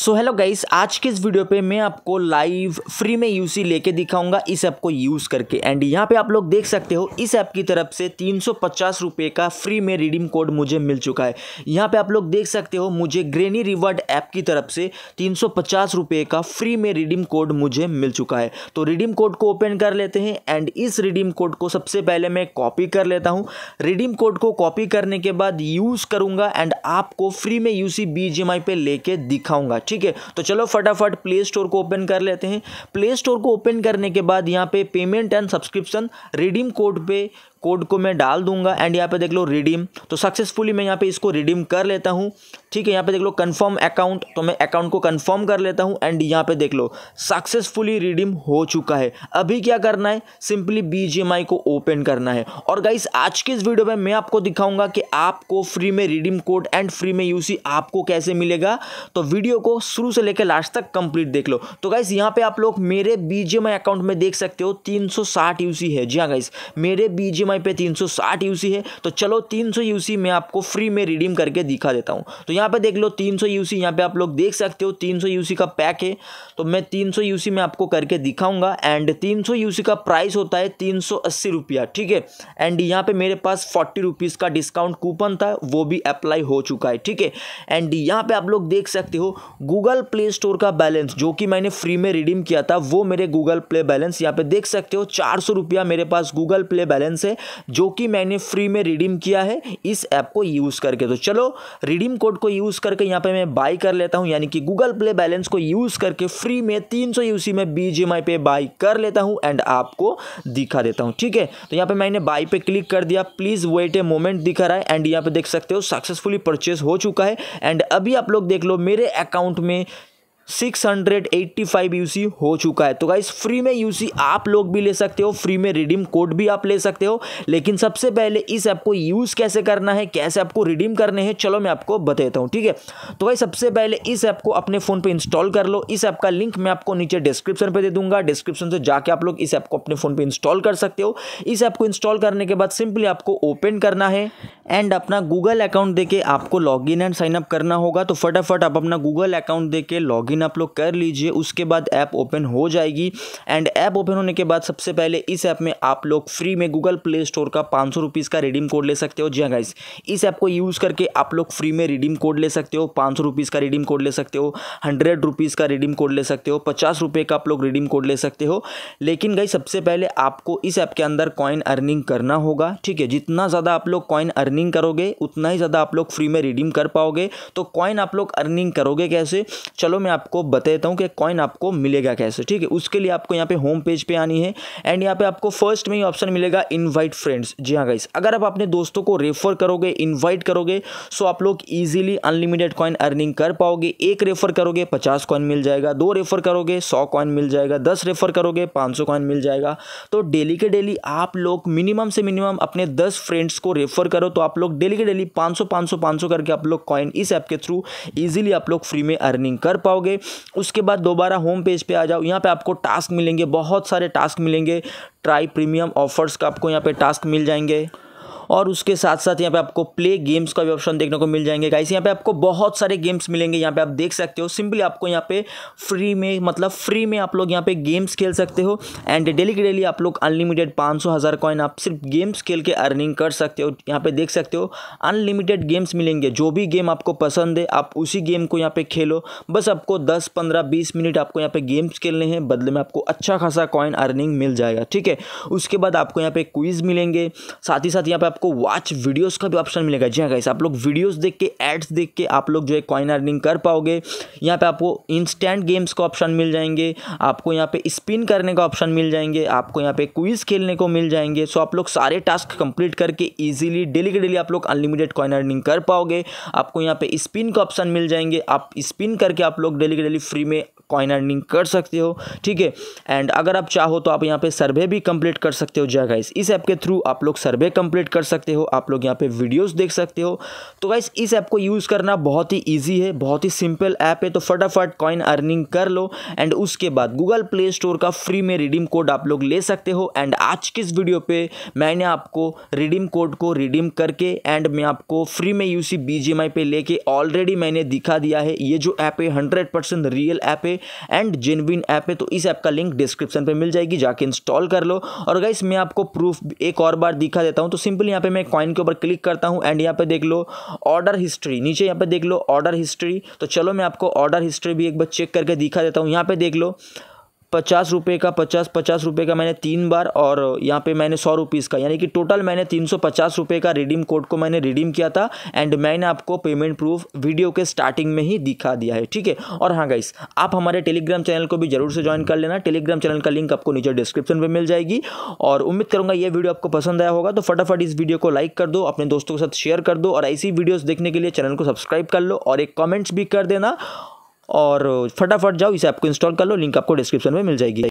So hello guys आज के इस वीडियो पे मैं आपको लाइव फ्री में यूसी लेके दिखाऊँगा इस ऐप को यूज़ करके। एंड यहाँ पे आप लोग देख सकते हो, इस ऐप की तरफ़ से तीन सौ का फ्री में रिडीम कोड मुझे मिल चुका है। यहाँ पे आप लोग देख सकते हो, मुझे ग्रेनी रिवार्ड ऐप की तरफ़ से तीन सौ का फ्री में रिडीम कोड मुझे मिल चुका है। तो रिडीम कोड को ओपन कर लेते हैं एंड इस रिडीम कोड को सबसे पहले मैं कॉपी कर लेता हूँ। रिडीम कोड को कॉपी करने के बाद यूज़ करूँगा एंड आपको फ्री में यूसी बीजीएमआई पे लेके दिखाऊँगा। ठीक है तो चलो फटाफट प्ले स्टोर को ओपन कर लेते हैं। प्ले स्टोर को ओपन करने के बाद यहाँ पे payment and subscription redeem code पे कोड को मैं डाल दूँगा एंड यहाँ पे देख लो रिडीम तो सक्सेसफुली मैं यहाँ पे इसको रिडीम कर लेता हूँ। ठीक है, यहाँ पे देख लो कंफर्म अकाउंट तो मैं अकाउंट को कंफर्म कर लेता हूँ एंड यहाँ पे देख लो सक्सेसफुली रिडीम हो चुका है। अभी क्या करना है? सिंपली बी को ओपन करना है। और गाइस आज के इस वीडियो में मैं आपको दिखाऊँगा कि आपको फ्री में रिडीम कोड एंड फ्री में यूसी आपको कैसे मिलेगा। तो वीडियो को शुरू से लेकर लास्ट तक कंप्लीट देख लो। तो गाइस यहाँ पे आप लोग मेरे बीजेएमआई अकाउंट में देख सकते हो 360 यूसी है। जी हाँ गाइस मेरे बीजेएमआई पे 360 यूसी है। तो चलो 300 यूसी मैं आपको फ्री में रिडीम करके दिखा देता हूँ। तो यहाँ पे देख लो 300 यूसी यहाँ पे आप लोग देख सकते हो 300 यूसी का पैक है। तो मैं 300 यूसी में आपको करके दिखाऊँगा। एंड 300 यूसी का प्राइस होता है तीन रुपया, ठीक है? एंड यहाँ पे मेरे पास फोर्टी रुपीज़ का डिस्काउंट कूपन था, वो भी अप्लाई हो चुका है, ठीक है? एंड यहाँ पे आप लोग देख सकते हो गूगल प्ले स्टोर का बैलेंस जो कि मैंने फ्री में रिडीम किया था, वो मेरे गूगल प्ले बैलेंस यहाँ पे देख सकते हो, चार सौ मेरे पास गूगल प्ले बैलेंस है, जो कि मैंने फ्री में रिडीम किया है, इस ऐप को यूज़ करके। तो चलो रिडीम कोड को यूज़ करके यहाँ पे मैं बाई कर लेता हूँ, यानी कि गूगल प्ले बैलेंस को यूज़ करके फ्री में तीन सौ में बीजीएमआई पे बाई कर लेता हूँ एंड आपको दिखा देता हूँ, ठीक है? तो यहाँ पे मैंने बाई पे क्लिक कर दिया। प्लीज़ वेट ए मोमेंट दिखा रहा है एंड यहाँ पे देख सकते हो सक्सेसफुली परचेज हो चुका है। एंड अभी आप लोग देख लो, मेरे अकाउंट में 685 यूसी हो चुका है। तो गाइस फ्री में यूसी आप लोग भी ले सकते हो फ्री में रिडीम कोड भी आप ले सकते हो। लेकिन सबसे पहले इस ऐप को यूज़ कैसे करना है, कैसे आपको रिडीम करने हैं, चलो मैं आपको बताता हूँ, ठीक है? तो भाई सबसे पहले इस ऐप को अपने फ़ोन पर इंस्टॉल कर लो। इस ऐप का लिंक मैं आपको नीचे डिस्क्रिप्शन पर दे दूँगा। डिस्क्रिप्शन से जाके आप लोग इस ऐप को अपने फ़ोन पर इंस्टॉल कर सकते हो। इस ऐप को इंस्टॉल करने के बाद सिंपली आपको ओपन करना है। एंड अपना गूगल अकाउंट देके आपको लॉगिन एंड साइनअप करना होगा तो फटाफट आप अपना गूगल अकाउंट देके लॉगिन आप लोग कर लीजिए, उसके बाद ऐप ओपन हो जाएगी। एंड ऐप ओपन होने के बाद सबसे पहले इस ऐप में आप लोग फ्री में गूगल प्ले स्टोर का पाँच सौ का रिडीम कोड ले सकते हो। जी हाँ गाइस इस ऐप को यूज़ करके आप लोग फ्री में रिडीम कोड ले सकते हो, पाँच सौ का रिडीम कोड ले सकते हो, हंड्रेड रुपीज़ का रिडीम कोड ले सकते हो, पचास रुपये का आप लोग रिडीम कोड ले सकते हो। लेकिन गाइस सबसे पहले आपको इस ऐप के अंदर कॉइन अर्निंग करना होगा, ठीक है? जितना ज़्यादा आप लोग कॉइन अर्निंग करोगे, उतना ही ज़्यादा आप लोग फ्री में रिडीम कर पाओगे। तो कॉइन आप लोग अर्निंग करोगे कैसे? चलो मैं आपको बताता हूँ कि कॉइन आपको मिलेगा कैसे, ठीक है? उसके लिए आपको यहाँ पे होम पेज पे आनी है एंड यहाँ पे आपको फ़र्स्ट में ही ऑप्शन मिलेगा इनवाइट फ्रेंड्स जी हाँ गाइस अगर आप अपने दोस्तों को रेफर करोगे इन्वाइट करोगे सो आप लोग ईजिली अनलिमिटेड कॉइन अर्निंग कर पाओगे। एक रेफर करोगे, पचास कॉइन मिल जाएगा, दो रेफर करोगे, सौ कॉइन मिल जाएगा, दस रेफर करोगे, पाँच सौ कॉइन मिल जाएगा। तो डेली के डेली आप लोग मिनिमम से मिनिमम अपने दस फ्रेंड्स को रेफर करो तो आप लोग डेली के डेली पाँच सौ पाँच सौ पाँच सौ करके आप लोग कॉइन इस ऐप के थ्रू ईजिली आप लोग फ्री में अर्निंग कर पाओगे। उसके बाद दोबारा होम पेज पे आ जाओ। यहाँ पे आपको टास्क मिलेंगे, बहुत सारे टास्क मिलेंगे। ट्राई प्रीमियम ऑफर्स का आपको यहाँ पे टास्क मिल जाएँगे। और उसके साथ साथ यहाँ पे आपको प्ले गेम्स का भी ऑप्शन देखने को मिल जाएँगे गाइस यहाँ पे आपको बहुत सारे गेम्स मिलेंगे यहाँ पे आप देख सकते हो सिंपली आपको यहाँ पे फ्री में मतलब फ्री में आप लोग यहाँ पे गेम्स खेल सकते हो एंड डेली की डेली आप लोग अनलिमिटेड पाँच सौ हज़ार कॉइन आप सिर्फ़ गेम्स खेल के अर्निंग कर सकते हो यहाँ पे देख सकते हो अनलिमिटेड गेम्स मिलेंगे जो भी गेम आपको पसंद है आप उसी गेम को यहाँ पे खेलो बस आपको दस पंद्रह बीस मिनट आपको यहाँ पे गेम्स खेलने हैं बदले में आपको अच्छा खासा कॉइन अर्निंग मिल जाएगा ठीक है उसके बाद आपको यहाँ पे क्विज मिलेंगे साथ ही साथ यहाँ पे आपको वॉच वीडियोस का भी ऑप्शन मिलेगा। जी हाँ गाइस आप लोग वीडियोस देख के एड्स देख के आप लोग जो है कॉइन अर्निंग कर पाओगे। यहाँ पे आपको इंस्टेंट गेम्स का ऑप्शन मिल जाएँगे। आपको यहाँ पे स्पिन करने का ऑप्शन मिल जाएँगे। आपको यहाँ पे क्विज खेलने को मिल जाएँगे। सो आप लोग सारे टास्क कंप्लीट करके ईजिली डेली के डेली आप लोग अनलिमिटेड कॉइन अर्निंग कर पाओगे। आपको यहाँ पे स्पिन का ऑप्शन मिल जाएँगे। आप स्पिन करके आप लोग डेली के डेली फ्री में कॉइन अर्निंग कर सकते हो, ठीक है? एंड अगर आप चाहो तो आप यहाँ पे सर्वे भी कंप्लीट कर सकते हो, जय गाइस इस ऐप के थ्रू आप लोग सर्वे कंप्लीट कर सकते हो, आप लोग यहाँ पे वीडियोस देख सकते हो। तो गाइस इस ऐप को यूज़ करना बहुत ही ईजी है, बहुत ही सिंपल ऐप है तो फटाफट कॉइन अर्निंग कर लो। एंड उसके बाद गूगल प्ले स्टोर का फ्री में रिडीम कोड आप लोग ले सकते हो। एंड आज की इस वीडियो पे मैंने आपको रिडीम कोड को रिडीम करके एंड मैं आपको फ्री में यूसी बीजीएमआई पे लेके ऑलरेडी मैंने दिखा दिया है। ये जो ऐप है हंड्रेड परसेंट रियल ऐप है। एंड जिनविन ऐप है तो इस ऐप का लिंक डिस्क्रिप्शन पर मिल जाएगी, जाके इंस्टॉल कर लो। और गाइस मैं आपको प्रूफ एक और बार दिखा देता हूँ तो सिंपल यहाँ पे मैं कॉइन के ऊपर क्लिक करता हूँ एंड यहाँ पर देख लो ऑर्डर हिस्ट्री नीचे यहाँ पे देख लो ऑर्डर हिस्ट्री तो चलो मैं आपको ऑर्डर हिस्ट्री भी एक बार चेक करके दिखा देता हूँ। यहाँ पर देख लो पचास रुपये का, पचास पचास रुपये का मैंने तीन बार और यहाँ पे मैंने सौ रुपीज़ का, यानी कि टोटल मैंने तीन सौ पचास रुपये का रिडीम कोड को मैंने रिडीम किया था एंड मैंने आपको पेमेंट प्रूफ वीडियो के स्टार्टिंग में ही दिखा दिया है, ठीक है? और हाँ गाइस आप हमारे टेलीग्राम चैनल को भी ज़रूर से ज्वाइन कर लेना टेलीग्राम चैनल का लिंक आपको नीचे डिस्क्रिप्शन में मिल जाएगी और उम्मीद करूँगा ये वीडियो आपको पसंद आया होगा तो फटाफट इस वीडियो को लाइक कर दो, अपने दोस्तों के साथ शेयर कर दो और ऐसी वीडियोज़ देखने के लिए चैनल को सब्सक्राइब कर लो और एक कॉमेंट्स भी कर देना और फटाफट जाओ इसे आपको इंस्टॉल कर लो लिंक आपको डिस्क्रिप्शन में मिल जाएगी।